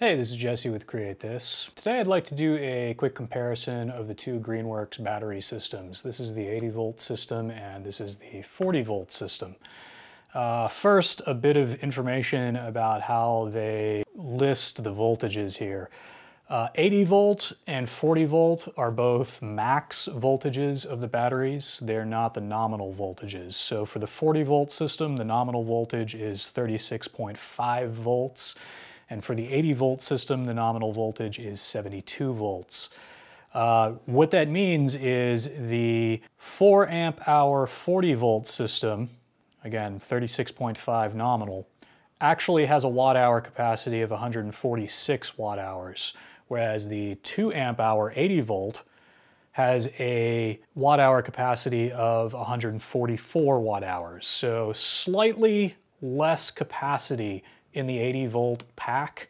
Hey, this is Jesse with Create This. Today I'd like to do a quick comparison of the two Greenworks battery systems. This is the 80 volt system and this is the 40 volt system. Uh, first, a bit of information about how they list the voltages here. Uh, 80 volt and 40 volt are both max voltages of the batteries. They're not the nominal voltages. So for the 40 volt system, the nominal voltage is 36.5 volts. And for the 80 volt system, the nominal voltage is 72 volts. Uh, what that means is the 4 amp hour 40 volt system, again 36.5 nominal, actually has a watt hour capacity of 146 watt hours, whereas the 2 amp hour 80 volt has a watt hour capacity of 144 watt hours. So slightly less capacity in the 80 volt pack,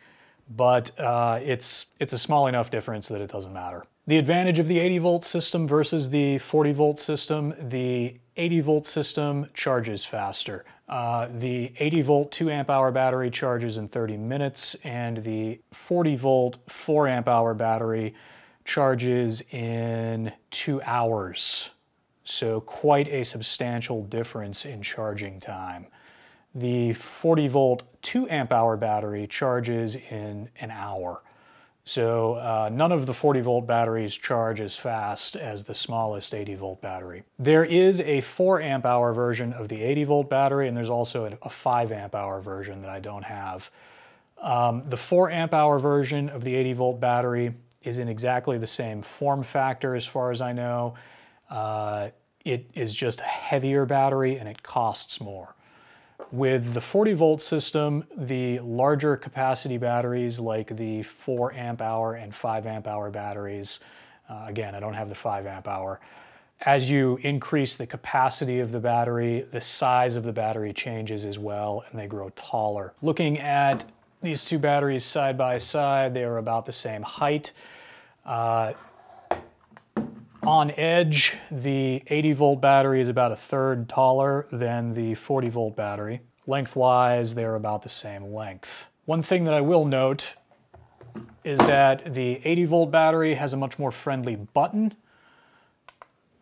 but uh, it's, it's a small enough difference that it doesn't matter. The advantage of the 80 volt system versus the 40 volt system, the 80 volt system charges faster. Uh, the 80 volt 2 amp hour battery charges in 30 minutes and the 40 volt 4 amp hour battery charges in two hours. So quite a substantial difference in charging time. The 40 volt 2 amp hour battery charges in an hour. So uh, none of the 40 volt batteries charge as fast as the smallest 80 volt battery. There is a 4 amp hour version of the 80 volt battery and there's also a 5 amp hour version that I don't have. Um, the 4 amp hour version of the 80 volt battery is in exactly the same form factor as far as I know. Uh, it is just a heavier battery and it costs more. With the 40 volt system, the larger capacity batteries like the 4 amp hour and 5 amp hour batteries, uh, again, I don't have the 5 amp hour, as you increase the capacity of the battery, the size of the battery changes as well and they grow taller. Looking at these two batteries side by side, they are about the same height. Uh, on edge, the 80 volt battery is about a third taller than the 40 volt battery. Lengthwise, they're about the same length. One thing that I will note is that the 80 volt battery has a much more friendly button,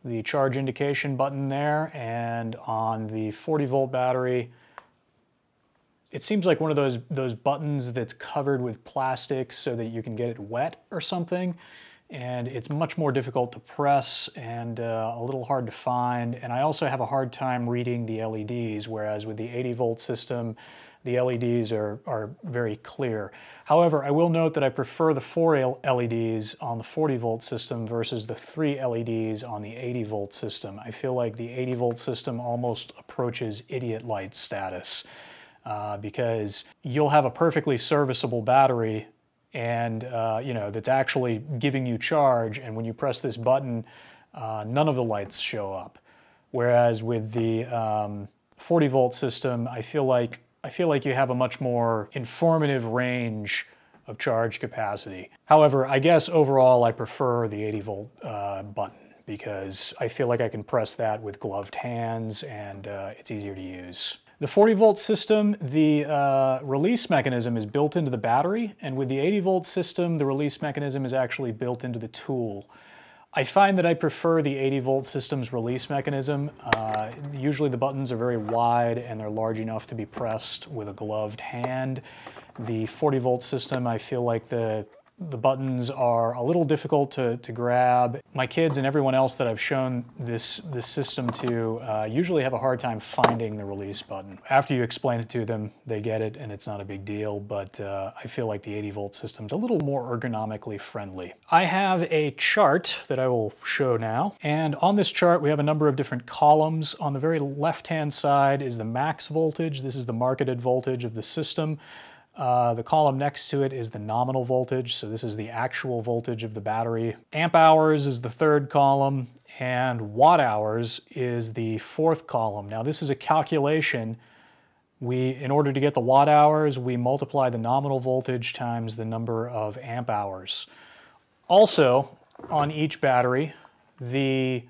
the charge indication button there, and on the 40 volt battery, it seems like one of those, those buttons that's covered with plastic so that you can get it wet or something and it's much more difficult to press and uh, a little hard to find. And I also have a hard time reading the LEDs, whereas with the 80 volt system, the LEDs are, are very clear. However, I will note that I prefer the four LEDs on the 40 volt system versus the three LEDs on the 80 volt system. I feel like the 80 volt system almost approaches idiot light status uh, because you'll have a perfectly serviceable battery and uh, you know that's actually giving you charge. And when you press this button, uh, none of the lights show up. Whereas with the um, 40 volt system, I feel like I feel like you have a much more informative range of charge capacity. However, I guess overall I prefer the 80 volt uh, button because I feel like I can press that with gloved hands and uh, it's easier to use. The 40 volt system, the uh, release mechanism is built into the battery, and with the 80 volt system, the release mechanism is actually built into the tool. I find that I prefer the 80 volt system's release mechanism. Uh, usually the buttons are very wide and they're large enough to be pressed with a gloved hand. The 40 volt system, I feel like the the buttons are a little difficult to, to grab. My kids and everyone else that I've shown this, this system to uh, usually have a hard time finding the release button. After you explain it to them, they get it and it's not a big deal, but uh, I feel like the 80 volt system's a little more ergonomically friendly. I have a chart that I will show now, and on this chart we have a number of different columns. On the very left-hand side is the max voltage. This is the marketed voltage of the system. Uh, the column next to it is the nominal voltage, so this is the actual voltage of the battery. Amp hours is the third column, and watt hours is the fourth column. Now this is a calculation. We, in order to get the watt hours, we multiply the nominal voltage times the number of amp hours. Also, on each battery, the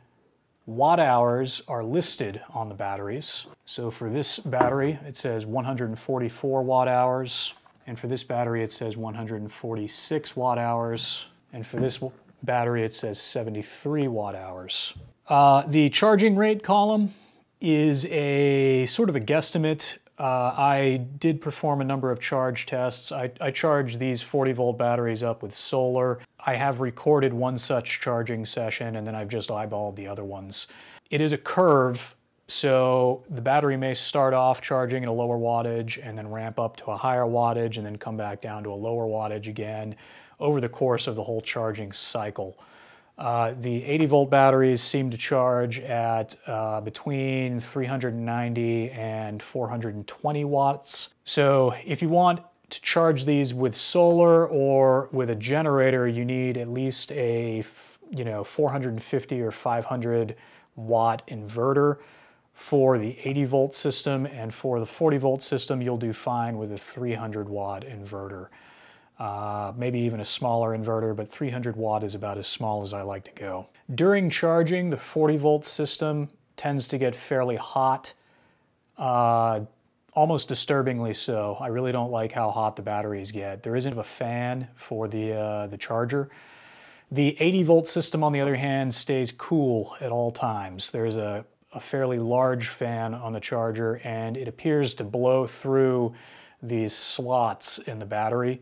watt hours are listed on the batteries. So for this battery, it says 144 watt hours. And for this battery, it says 146 watt hours. And for this battery, it says 73 watt hours. Uh, the charging rate column is a sort of a guesstimate. Uh, I did perform a number of charge tests. I, I charged these 40 volt batteries up with solar. I have recorded one such charging session and then I've just eyeballed the other ones. It is a curve, so the battery may start off charging at a lower wattage and then ramp up to a higher wattage and then come back down to a lower wattage again over the course of the whole charging cycle. Uh, the 80 volt batteries seem to charge at uh, between 390 and 420 watts. So if you want to charge these with solar or with a generator, you need at least a you know 450 or 500 watt inverter. For the 80 volt system and for the 40 volt system, you'll do fine with a 300 watt inverter uh, maybe even a smaller inverter, but 300 watt is about as small as I like to go. During charging, the 40 volt system tends to get fairly hot, uh, almost disturbingly so. I really don't like how hot the batteries get. There isn't a fan for the, uh, the charger. The 80 volt system, on the other hand, stays cool at all times. There's a, a fairly large fan on the charger and it appears to blow through these slots in the battery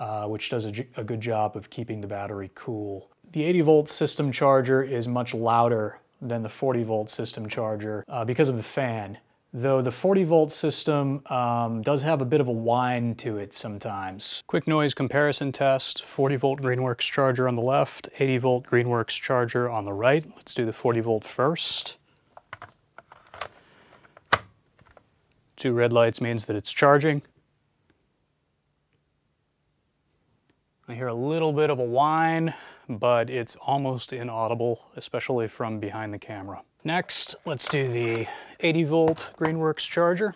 uh, which does a, a good job of keeping the battery cool. The 80 volt system charger is much louder than the 40 volt system charger uh, because of the fan. Though the 40 volt system um, does have a bit of a whine to it sometimes. Quick noise comparison test, 40 volt Greenworks charger on the left, 80 volt Greenworks charger on the right. Let's do the 40 volt first. Two red lights means that it's charging. I hear a little bit of a whine, but it's almost inaudible, especially from behind the camera. Next, let's do the 80 volt Greenworks charger.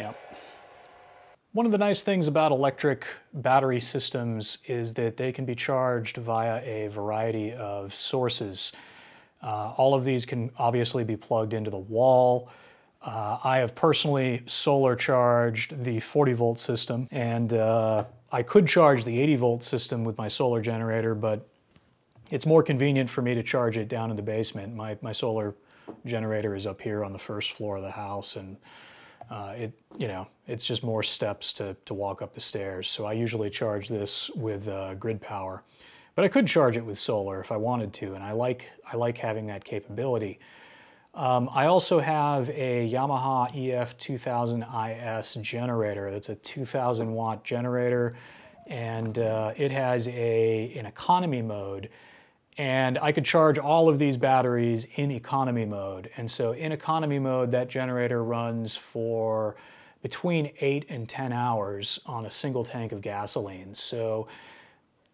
Yep. One of the nice things about electric battery systems is that they can be charged via a variety of sources. Uh, all of these can obviously be plugged into the wall. Uh, I have personally solar charged the 40 volt system and uh, I could charge the 80 volt system with my solar generator, but it's more convenient for me to charge it down in the basement. My, my solar generator is up here on the first floor of the house and uh, it, you know, it's just more steps to, to walk up the stairs. So I usually charge this with uh, grid power. But I could charge it with solar if I wanted to, and I like, I like having that capability. Um, I also have a Yamaha EF2000IS generator. That's a 2000 watt generator, and uh, it has a, an economy mode. And I could charge all of these batteries in economy mode. And so in economy mode, that generator runs for between eight and 10 hours on a single tank of gasoline. So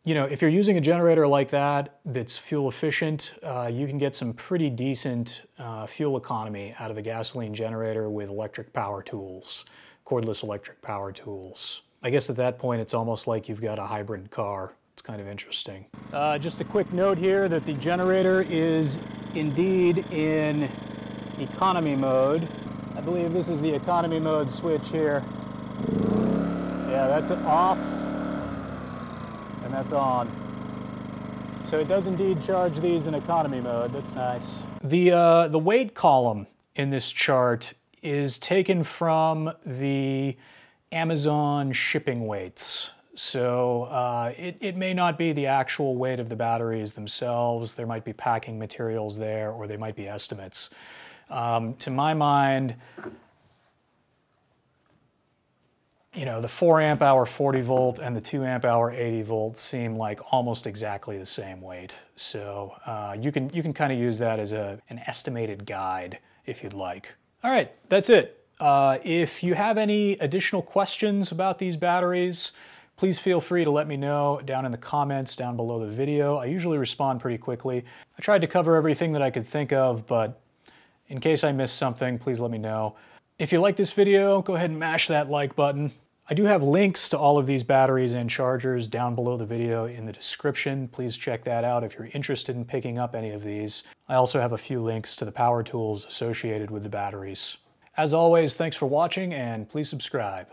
you know, if you're using a generator like that that's fuel efficient, uh, you can get some pretty decent uh, fuel economy out of a gasoline generator with electric power tools, cordless electric power tools. I guess at that point it's almost like you've got a hybrid car. It's kind of interesting. Uh, just a quick note here that the generator is indeed in economy mode. I believe this is the economy mode switch here. Yeah, that's off and that's on. So it does indeed charge these in economy mode, that's nice. The, uh, the weight column in this chart is taken from the Amazon shipping weights. So uh, it, it may not be the actual weight of the batteries themselves. There might be packing materials there or they might be estimates. Um, to my mind, you know, the 4 amp hour 40 volt and the 2 amp hour 80 volt seem like almost exactly the same weight. So uh, you can, you can kind of use that as a, an estimated guide if you'd like. All right, that's it. Uh, if you have any additional questions about these batteries, please feel free to let me know down in the comments down below the video. I usually respond pretty quickly. I tried to cover everything that I could think of, but in case I missed something, please let me know. If you like this video, go ahead and mash that like button. I do have links to all of these batteries and chargers down below the video in the description. Please check that out if you're interested in picking up any of these. I also have a few links to the power tools associated with the batteries. As always, thanks for watching and please subscribe.